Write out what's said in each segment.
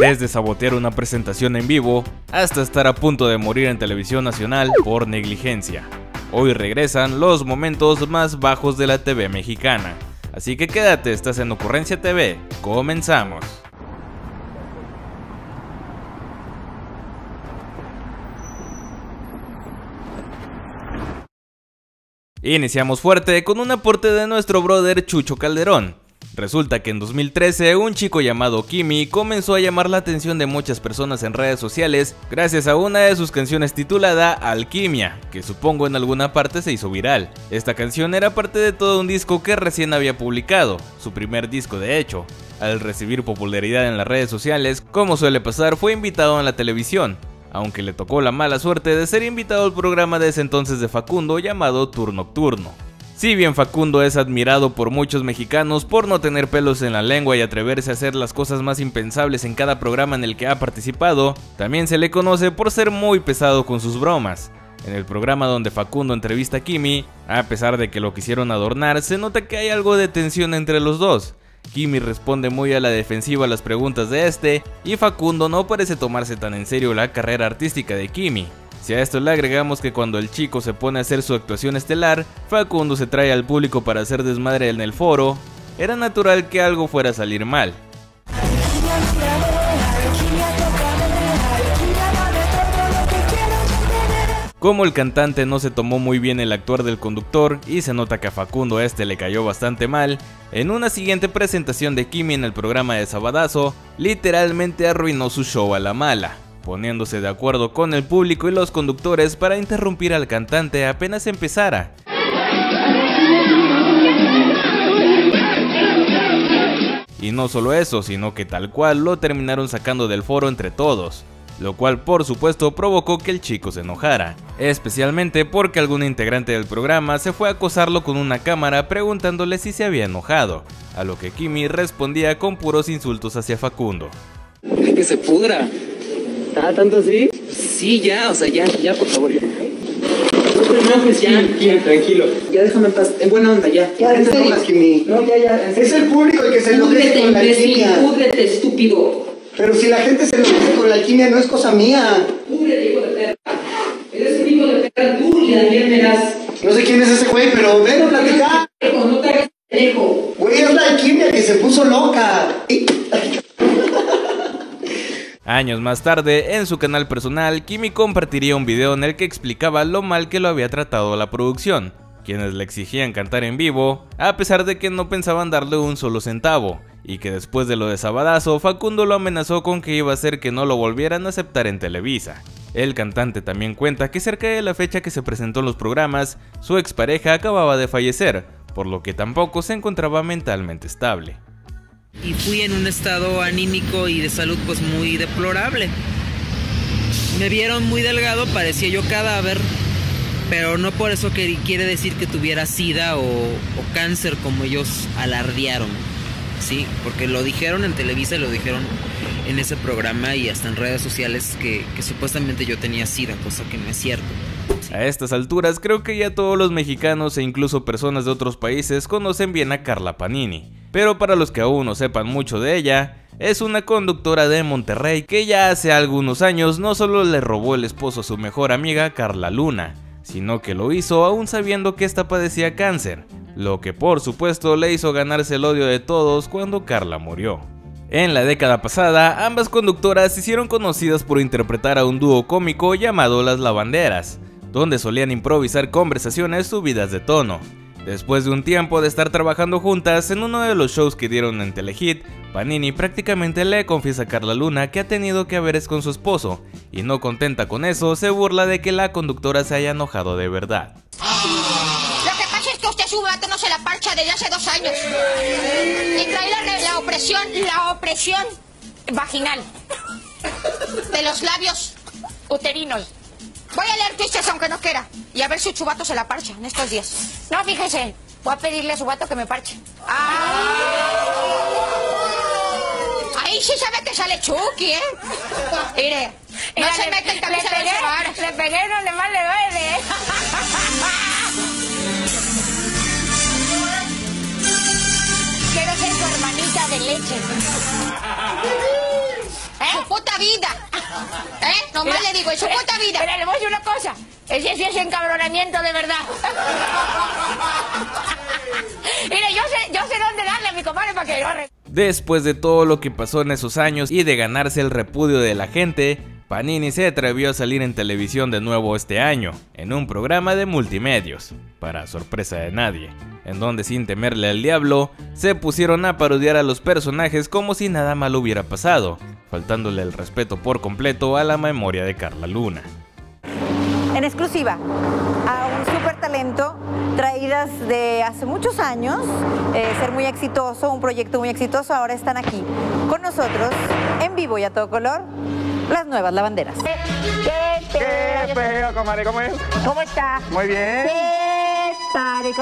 Desde sabotear una presentación en vivo hasta estar a punto de morir en televisión nacional por negligencia. Hoy regresan los momentos más bajos de la TV mexicana. Así que quédate, estás en Ocurrencia TV. Comenzamos. Iniciamos fuerte con un aporte de nuestro brother Chucho Calderón. Resulta que en 2013 un chico llamado Kimi comenzó a llamar la atención de muchas personas en redes sociales gracias a una de sus canciones titulada Alquimia, que supongo en alguna parte se hizo viral. Esta canción era parte de todo un disco que recién había publicado, su primer disco de hecho. Al recibir popularidad en las redes sociales, como suele pasar, fue invitado en la televisión, aunque le tocó la mala suerte de ser invitado al programa de ese entonces de Facundo llamado Tour Nocturno. Si bien Facundo es admirado por muchos mexicanos por no tener pelos en la lengua y atreverse a hacer las cosas más impensables en cada programa en el que ha participado, también se le conoce por ser muy pesado con sus bromas. En el programa donde Facundo entrevista a Kimi, a pesar de que lo quisieron adornar, se nota que hay algo de tensión entre los dos. Kimi responde muy a la defensiva a las preguntas de este, y Facundo no parece tomarse tan en serio la carrera artística de Kimi. Si a esto le agregamos que cuando el chico se pone a hacer su actuación estelar, Facundo se trae al público para hacer desmadre en el foro, era natural que algo fuera a salir mal. Como el cantante no se tomó muy bien el actuar del conductor y se nota que a Facundo este le cayó bastante mal, en una siguiente presentación de Kimi en el programa de Sabadazo, literalmente arruinó su show a la mala poniéndose de acuerdo con el público y los conductores para interrumpir al cantante apenas empezara. Y no solo eso, sino que tal cual lo terminaron sacando del foro entre todos, lo cual por supuesto provocó que el chico se enojara, especialmente porque algún integrante del programa se fue a acosarlo con una cámara preguntándole si se había enojado, a lo que Kimi respondía con puros insultos hacia Facundo. Que se pudra. ¿Ah, tanto así? Sí, ya, o sea, ya, ya, por favor. Ya. No, pues ya. Tranquilo, tranquilo. Ya déjame en paz. En buena onda, ya. Ya, no te pongas, Kimi. No, ya, ya. Es el público el que se enloquece con la imbécil, alquimia. púdrete, estúpido. Pero si la gente se enloquece con la alquimia, no es cosa mía. Púdrete, hijo de perra. Eres un hijo de perra, tú y Daniel Meraz. No sé quién es ese güey, pero ven a platicar. No te hagas pendejo. Güey, es la alquimia que se puso loca. Y- Años más tarde, en su canal personal, Kimi compartiría un video en el que explicaba lo mal que lo había tratado la producción, quienes le exigían cantar en vivo, a pesar de que no pensaban darle un solo centavo, y que después de lo de Sabadazo, Facundo lo amenazó con que iba a hacer que no lo volvieran a aceptar en Televisa. El cantante también cuenta que cerca de la fecha que se presentó en los programas, su expareja acababa de fallecer, por lo que tampoco se encontraba mentalmente estable. Y fui en un estado anímico y de salud pues muy deplorable. Me vieron muy delgado, parecía yo cadáver, pero no por eso que quiere decir que tuviera sida o, cáncer como ellos alardearon. Sí, porque lo dijeron en Televisa lo dijeron en ese programa y hasta en redes sociales que supuestamente yo tenía sida, cosa que no es cierto. A estas alturas creo que ya todos los mexicanos e incluso personas de otros países conocen bien a Carla Panini, pero para los que aún no sepan mucho de ella, es una conductora de Monterrey que ya hace algunos años no solo le robó el esposo a su mejor amiga Carla Luna, sino que lo hizo aún sabiendo que ésta padecía cáncer, lo que por supuesto le hizo ganarse el odio de todos cuando Carla murió. En la década pasada, ambas conductoras se hicieron conocidas por interpretar a un dúo cómico llamado Las Lavanderas, donde solían improvisar conversaciones subidas de tono. Después de un tiempo de estar trabajando juntas en uno de los shows que dieron en Telehit, Panini prácticamente le confiesa a Carla Luna que ha tenido que haberes con su esposo, y no contenta con eso, se burla de que la conductora se haya enojado de verdad. Lo que pasa es que usted su vato no se la parcha desde hace dos años. Y trae la, la opresión, la opresión vaginal. De los labios uterinos. Voy a leer twistes aunque no quiera. Y a ver si Chubato se la parcha en estos días. No, fíjese. Voy a pedirle a su vato que me parche. Ah. Ahí sí sabe que sale Chucky, ¿eh? Mire. No Mira, se le- mete en le camisa de pegué, varas. Le pegué donde más le duele. Quiero ser su hermanita de leche. ¿Eh? vida. ¿Eh? Nomás Mira, le digo, en su puta vida. Mira, le voy a decir una cosa. Ese sí es encabronamiento de verdad. Mira, yo sé, yo sé dónde darle a mi compadre para que lo arre- Después de todo lo que pasó en esos años y de ganarse el repudio de la gente, Panini se atrevió a salir en televisión de nuevo este año, en un programa de multimedios, para sorpresa de nadie, en donde sin temerle al diablo, se pusieron a parodiar a los personajes como si nada malo hubiera pasado, faltándole el respeto por completo a la memoria de Carla Luna. En exclusiva, a un super talento traídas de hace muchos años, eh, ser muy exitoso, un proyecto muy exitoso, ahora están aquí con nosotros, en vivo y a todo color, las nuevas lavanderas. ¿Qué pedo, comadre? ¿Cómo es? ¿Cómo está? Muy bien. ¿Qué padre.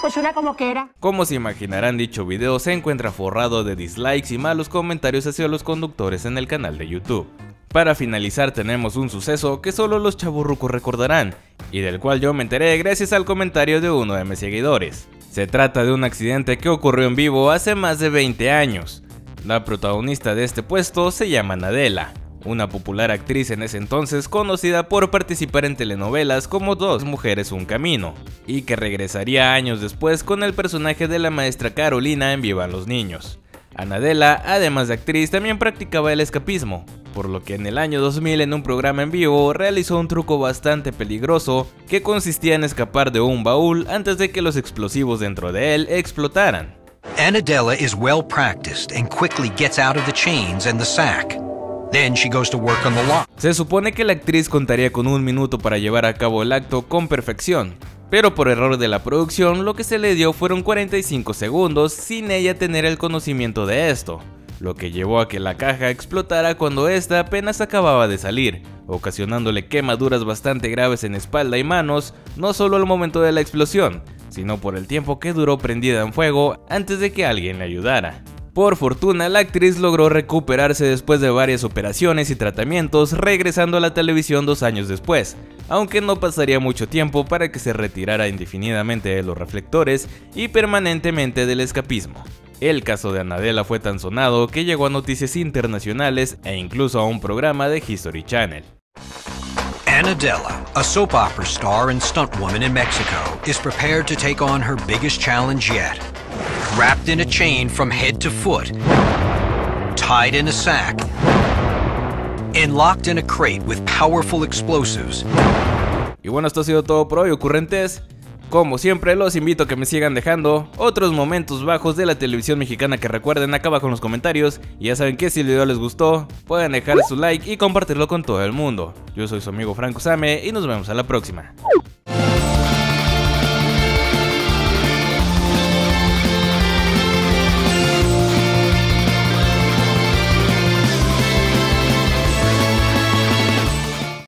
Pues una como que era. Como se imaginarán, dicho video se encuentra forrado de dislikes y malos comentarios hacia los conductores en el canal de YouTube. Para finalizar tenemos un suceso que solo los chaburrucos recordarán, y del cual yo me enteré gracias al comentario de uno de mis seguidores. Se trata de un accidente que ocurrió en vivo hace más de 20 años. La protagonista de este puesto se llama Nadela, una popular actriz en ese entonces conocida por participar en telenovelas como Dos Mujeres Un Camino, y que regresaría años después con el personaje de la maestra Carolina en Vivan los Niños. Anadela, además de actriz, también practicaba el escapismo, por lo que en el año 2000 en un programa en vivo realizó un truco bastante peligroso que consistía en escapar de un baúl antes de que los explosivos dentro de él explotaran. Anadela is well practiced and quickly gets out of the chains and the sack. Then she goes to work on the. Se supone que la actriz contaría con un minuto para llevar a cabo el acto con perfección, pero por error de la producción lo que se le dio fueron 45 segundos sin ella tener el conocimiento de esto, lo que llevó a que la caja explotara cuando ésta apenas acababa de salir, ocasionándole quemaduras bastante graves en espalda y manos, no solo al momento de la explosión, sino por el tiempo que duró prendida en fuego antes de que alguien le ayudara. Por fortuna, la actriz logró recuperarse después de varias operaciones y tratamientos, regresando a la televisión dos años después, aunque no pasaría mucho tiempo para que se retirara indefinidamente de los reflectores y permanentemente del escapismo. El caso de Anadela fue tan sonado que llegó a noticias internacionales e incluso a un programa de History Channel. Anadela, a soap opera star and stuntwoman in Mexico, is prepared to take on her biggest challenge yet. Wrapped in a chain from head to foot, tied in a sack, and locked in a crate with powerful explosives. Y bueno, esto ha sido todo por hoy, ocurrentes. Como siempre, los invito a que me sigan dejando otros momentos bajos de la televisión mexicana que recuerden acá abajo en los comentarios. Y ya saben que si el video les gustó, pueden dejar su like y compartirlo con todo el mundo. Yo soy su amigo Franco Same y nos vemos a la próxima.